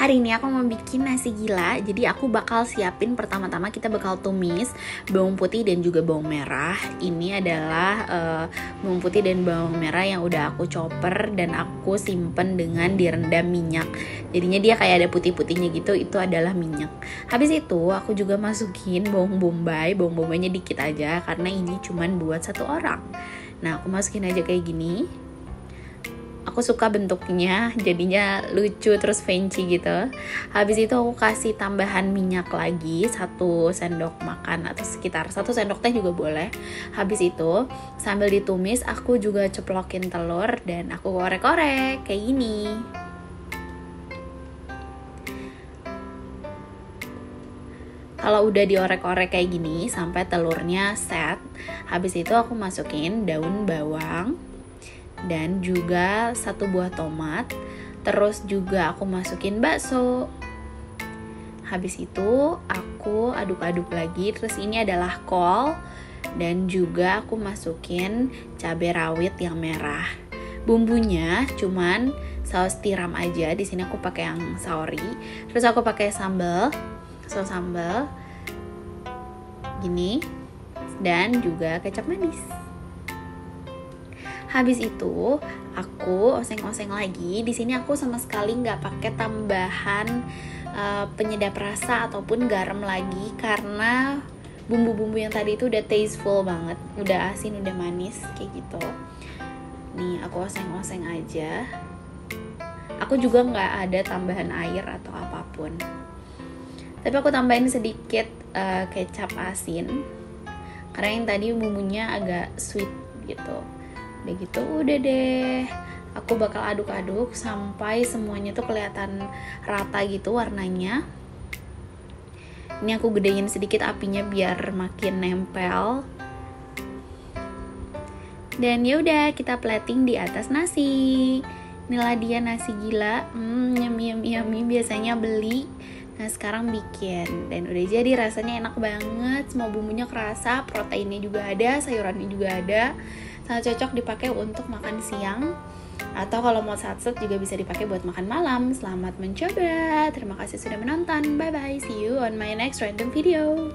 Hari ini aku mau bikin nasi gila Jadi aku bakal siapin pertama-tama kita bakal tumis Bawang putih dan juga bawang merah. Ini adalah uh, bawang putih dan bawang merah yang udah aku chopper Dan aku simpen dengan direndam minyak. Jadinya dia kayak ada putih-putihnya gitu Itu adalah minyak. Habis itu aku juga masukin bawang bombay. Bawang bombaynya dikit aja Karena ini cuman buat satu orang. Nah aku masukin aja kayak gini aku suka bentuknya jadinya lucu terus fancy gitu. Habis itu aku kasih tambahan minyak lagi satu sendok makan atau sekitar satu sendok teh juga boleh. Habis itu sambil ditumis aku juga ceplokin telur dan aku korek-korek kayak gini. Kalau udah diorek-orek kayak gini sampai telurnya set habis itu aku masukin daun bawang dan juga satu buah tomat. Terus juga aku masukin bakso. Habis itu aku aduk-aduk lagi. Terus ini adalah kol. Dan juga aku masukin cabai rawit yang merah. Bumbunya cuman saus tiram aja. Di sini aku pakai yang saori. Terus aku pakai sambal saus sambal. Gini. Dan juga kecap manis Habis itu aku oseng-oseng lagi. Di sini aku sama sekali nggak pakai tambahan uh, penyedap rasa ataupun garam lagi karena bumbu-bumbu yang tadi itu udah tasteful banget, udah asin, udah manis kayak gitu. Nih aku oseng-oseng aja. Aku juga nggak ada tambahan air atau apa pun. Tapi aku tambahin sedikit uh, kecap asin karena yang tadi bumbunya agak sweet gitu udah gitu udah deh. Aku bakal aduk-aduk sampai semuanya tuh kelihatan rata gitu warnanya. Ini aku gedein sedikit apinya biar makin nempel. Dan yaudah kita plating di atas nasi. Inilah dia nasi gila. Hmm yummy yummy yummy biasanya beli. Nah sekarang bikin. Dan udah jadi rasanya enak banget. Semua bumbunya kerasa, proteinnya juga ada, sayurannya juga ada sangat cocok dipakai untuk makan siang atau kalau mau satset juga bisa dipakai buat makan malam. Selamat mencoba. Terima kasih sudah menonton. Bye bye. See you on my next random video.